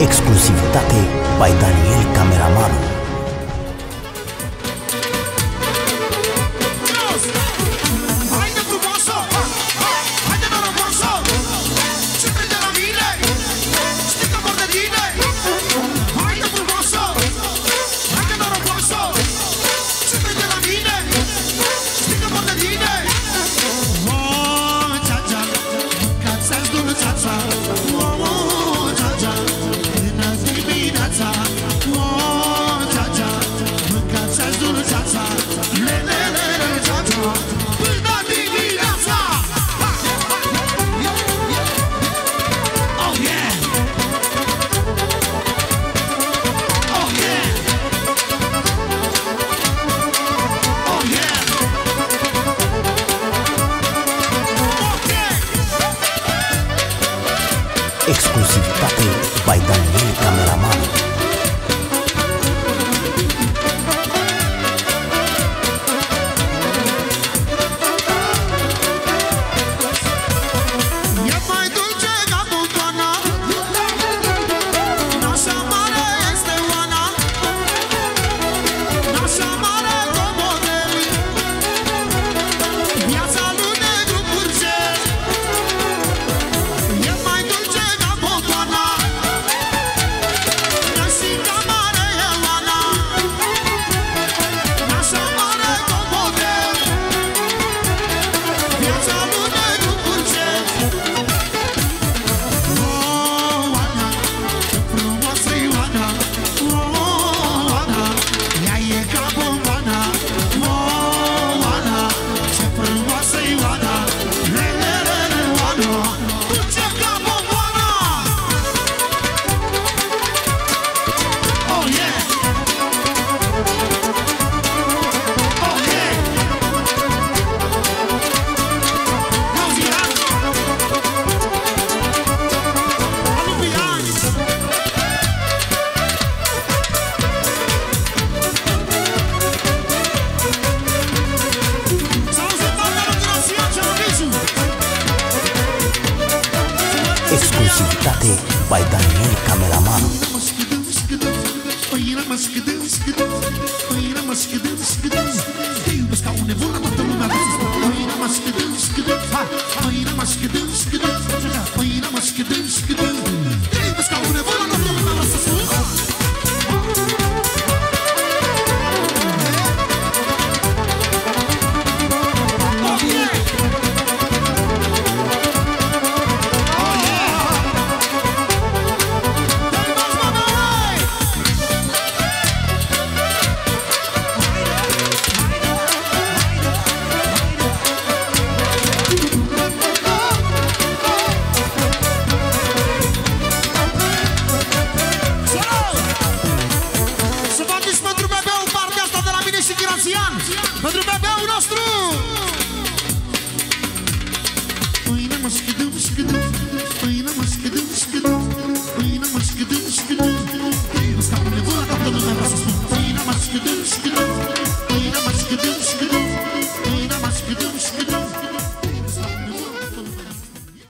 Exclusivitate by Daniel Cameramanul. exclusivitate by Daniel Camera Exclusivitate by Daniel Cameraman. Lucian Pentru bebeul nostru. Mâine mă